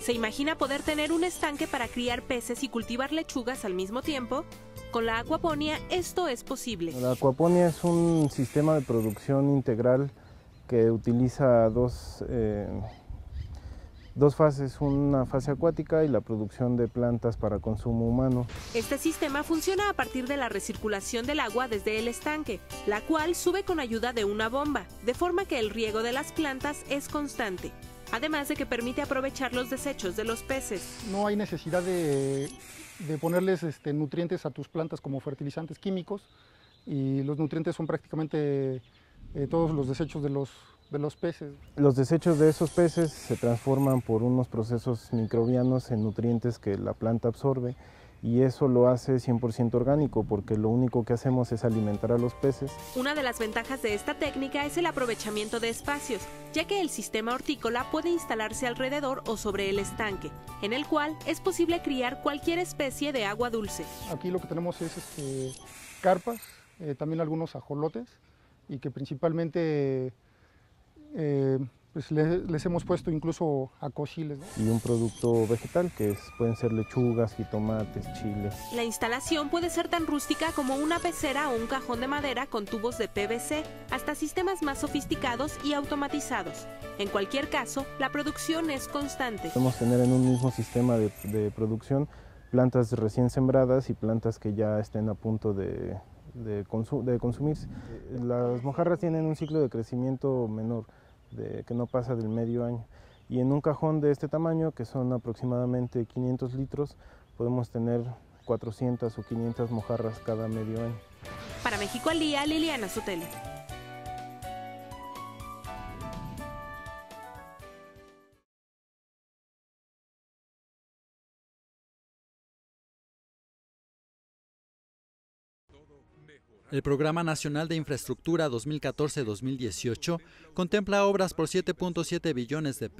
¿Se imagina poder tener un estanque para criar peces y cultivar lechugas al mismo tiempo? Con la acuaponia esto es posible. La acuaponia es un sistema de producción integral que utiliza dos, eh, dos fases, una fase acuática y la producción de plantas para consumo humano. Este sistema funciona a partir de la recirculación del agua desde el estanque, la cual sube con ayuda de una bomba, de forma que el riego de las plantas es constante además de que permite aprovechar los desechos de los peces. No hay necesidad de, ponerles este, nutrientes a tus plantas como fertilizantes químicos y los nutrientes son prácticamente eh, todos los desechos de los, de los peces. Los desechos de esos peces se transforman por unos procesos microbianos en nutrientes que la planta absorbe y eso lo hace 100% orgánico porque lo único que hacemos es alimentar a los peces. Una de las ventajas de esta técnica es el aprovechamiento de espacios, ya que el sistema hortícola puede instalarse alrededor o sobre el estanque, en el cual es posible criar cualquier especie de agua dulce. Aquí lo que tenemos es este, carpas, eh, también algunos ajolotes y que principalmente eh, pues les, hemos puesto incluso acosiles. Y un producto vegetal que pueden ser lechugas, jitomates, chiles. La instalación puede ser tan rústica como una pecera o un cajón de madera con tubos de PVC, hasta sistemas más sofisticados y automatizados. En cualquier caso, la producción es constante. Podemos tener en un mismo sistema de, producción plantas recién sembradas y plantas que ya estén a punto de, de consumirse. Las mojarras tienen un ciclo de crecimiento menor que no pasa del medio año. Y en un cajón de este tamaño, que son aproximadamente 500 litros, podemos tener 400 o 500 mojarras cada medio año. Para México al día, Liliana Sotelo. El Programa Nacional de Infraestructura 2014-2018 contempla obras por 7.7 billones de pesos